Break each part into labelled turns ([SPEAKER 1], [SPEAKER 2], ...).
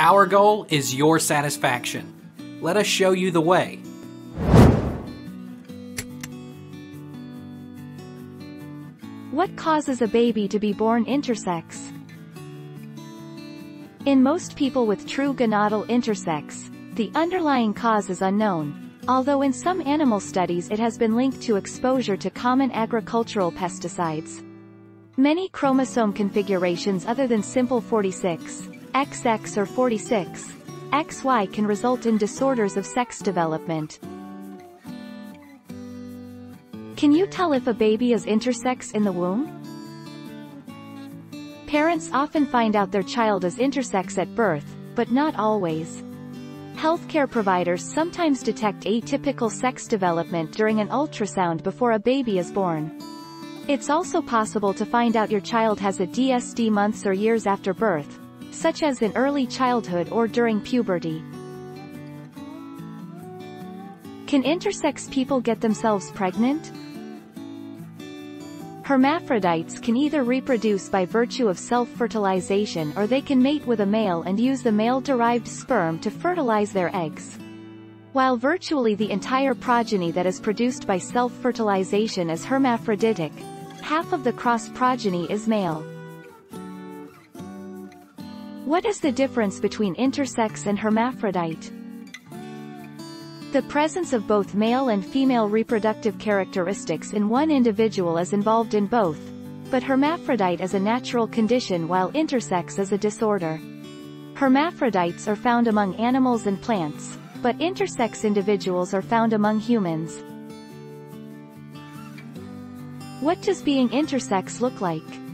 [SPEAKER 1] Our goal is your satisfaction. Let us show you the way.
[SPEAKER 2] What causes a baby to be born intersex? In most people with true gonadal intersex, the underlying cause is unknown, although in some animal studies it has been linked to exposure to common agricultural pesticides. Many chromosome configurations other than simple 46, XX or 46, XY can result in disorders of sex development. Can you tell if a baby is intersex in the womb? Parents often find out their child is intersex at birth, but not always. Healthcare providers sometimes detect atypical sex development during an ultrasound before a baby is born. It's also possible to find out your child has a DSD months or years after birth, such as in early childhood or during puberty. Can intersex people get themselves pregnant? Hermaphrodites can either reproduce by virtue of self-fertilization or they can mate with a male and use the male-derived sperm to fertilize their eggs. While virtually the entire progeny that is produced by self-fertilization is hermaphroditic, half of the cross progeny is male. What is the difference between intersex and hermaphrodite? The presence of both male and female reproductive characteristics in one individual is involved in both, but hermaphrodite is a natural condition while intersex is a disorder. Hermaphrodites are found among animals and plants, but intersex individuals are found among humans. What does being intersex look like?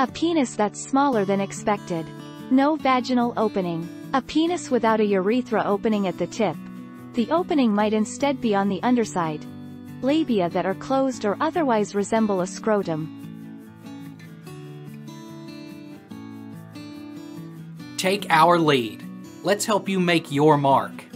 [SPEAKER 2] A penis that's smaller than expected. No vaginal opening. A penis without a urethra opening at the tip. The opening might instead be on the underside. Labia that are closed or otherwise resemble a scrotum.
[SPEAKER 1] Take our lead. Let's help you make your mark.